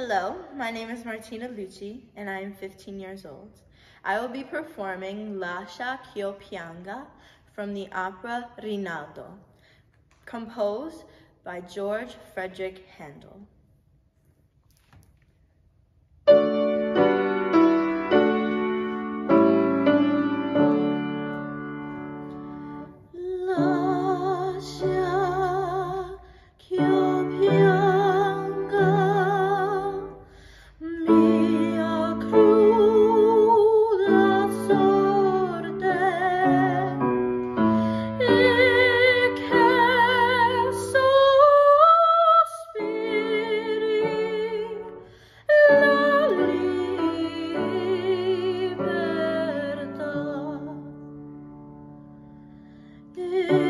Hello, my name is Martina Lucci and I am 15 years old. I will be performing Lascia ch'io pianga from the opera Rinaldo, composed by George Frederick Handel. Thank